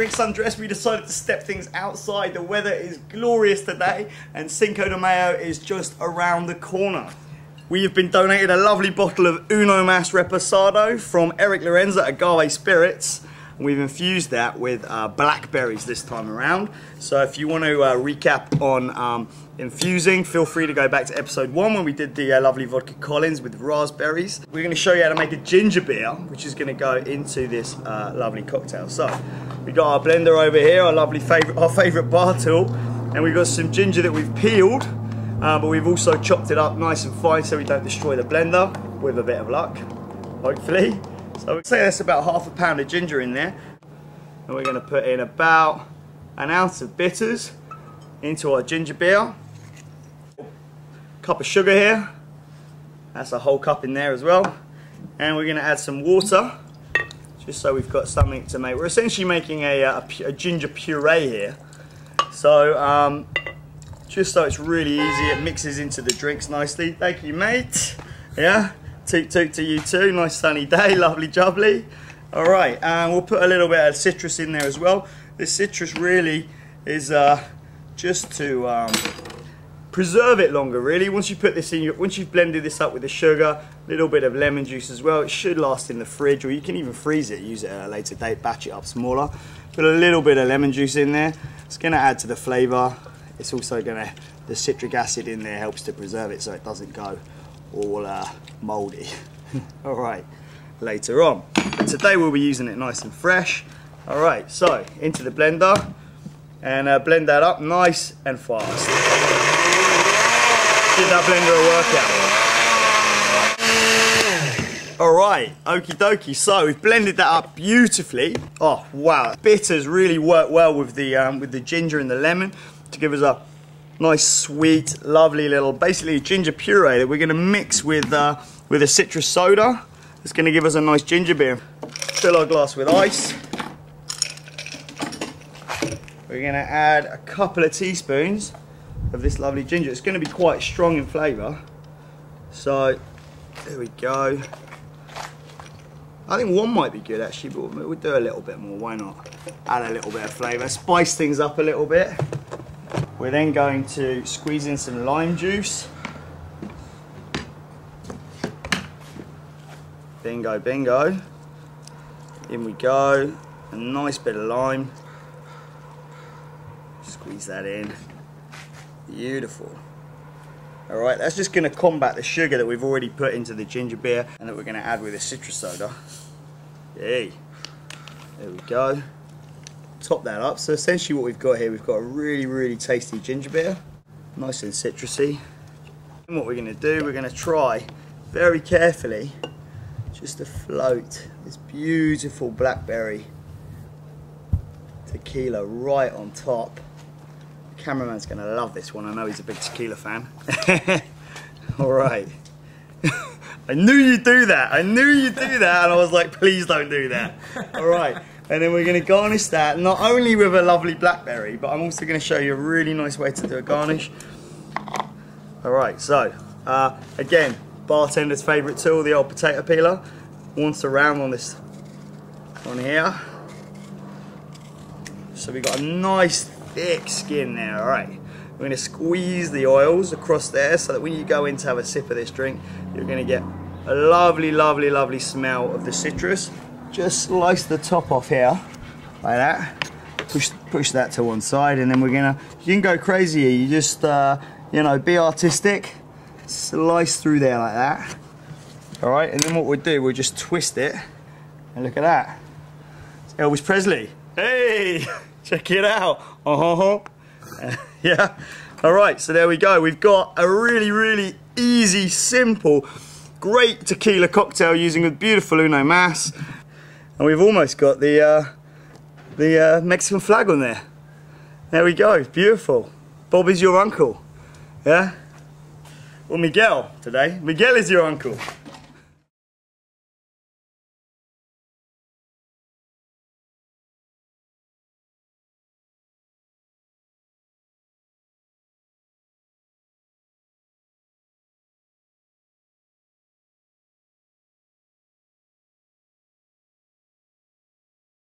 undressed, we decided to step things outside. The weather is glorious today, and Cinco de Mayo is just around the corner. We have been donated a lovely bottle of Uno Mas Reposado from Erik Lorencz at Agave Spirits. We've infused that with uh, blackberries this time around. So if you want to uh, recap on um, infusing, feel free to go back to episode one when we did the uh, lovely vodka Collins with raspberries. We're going to show you how to make a ginger beer, which is going to go into this uh, lovely cocktail. So we got our blender over here, our lovely favorite, our favorite bar tool, and we've got some ginger that we've peeled, uh, but we've also chopped it up nice and fine so we don't destroy the blender with a bit of luck, hopefully. So we'd say that's about half a pound of ginger in there. And we're gonna put in about an ounce of bitters into our ginger beer. Cup of sugar here. That's a whole cup in there as well. And we're gonna add some water, just so we've got something to make. We're essentially making a, a, a ginger puree here. So, um, just so it's really easy, it mixes into the drinks nicely. Thank you, mate. Yeah. Toot toot to you too. Nice sunny day, lovely jubbly. All right, and we'll put a little bit of citrus in there as well. This citrus really is uh, just to um, preserve it longer really. Once you put this in, once you've blended this up with the sugar, a little bit of lemon juice as well, it should last in the fridge or you can even freeze it, use it at a later date, batch it up smaller. Put a little bit of lemon juice in there. It's gonna add to the flavor. It's also gonna, the citric acid in there helps to preserve it so it doesn't go all uh, mouldy. all right, later on. But today we'll be using it nice and fresh. All right, so into the blender and uh, blend that up nice and fast. Give that blender a workout. All right, okie dokie. So we've blended that up beautifully. Oh wow, bitters really work well with the um, with the ginger and the lemon to give us a nice sweet lovely little basically ginger puree that we're going to mix with uh, with a citrus soda. It's going to give us a nice ginger beer. Fill our glass with ice. We're going to add a couple of teaspoons of this lovely ginger. It's going to be quite strong in flavour so there we go. I think one might be good actually but we'll do a little bit more. Why not? Add a little bit of flavour spice things up a little bit we're then going to squeeze in some lime juice. Bingo, bingo. In we go. A nice bit of lime. Squeeze that in. Beautiful. Alright, that's just going to combat the sugar that we've already put into the ginger beer and that we're going to add with the citrus soda. Yay. There we go top that up. So essentially what we've got here, we've got a really, really tasty ginger beer. Nice and citrusy. And what we're gonna do, we're gonna try very carefully just to float this beautiful blackberry tequila right on top. The cameraman's gonna love this one. I know he's a big tequila fan. All right. I knew you'd do that. I knew you'd do that. And I was like, please don't do that. All right. And then we're going to garnish that not only with a lovely blackberry, but I'm also going to show you a really nice way to do a garnish. Alright, so uh, again, bartender's favourite tool, the old potato peeler. Once around on this on here. So we've got a nice thick skin there, alright. We're going to squeeze the oils across there so that when you go in to have a sip of this drink, you're going to get a lovely, lovely, lovely smell of the citrus just slice the top off here like that. Push push that to one side and then we're gonna you can go crazy here. You just uh, you know be artistic slice through there like that. All right and then what we'll do we'll just twist it. And look at that. It's Elvis Presley. Hey check it out. Uh huh yeah. All right so there we go. We've got a really really easy simple great tequila cocktail using a beautiful Uno Mas and we've almost got the uh, the uh, Mexican flag on there. There we go, beautiful. Bob is your uncle, yeah? Well, Miguel today. Miguel is your uncle.